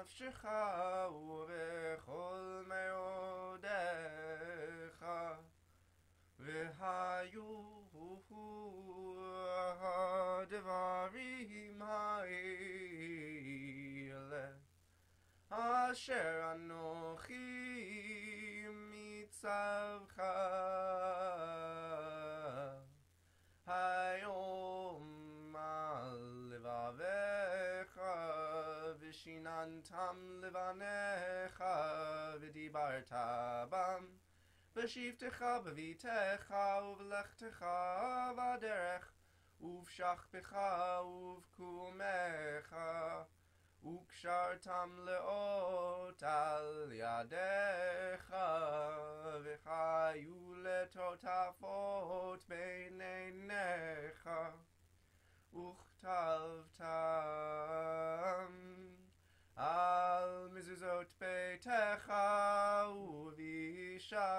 נפשך ובכל מאודיך והיו הדברים האלה אשר אנוכי מצווך ושיננתם לבניך ודיברת בם בשבתך בביתך ובלכתך בדרך ובשכבך ובקומך וקשרתם לאות על ידיך, וחיו לטוטפות בין עיניך, וכתבת Shemitecha Uvisharecha.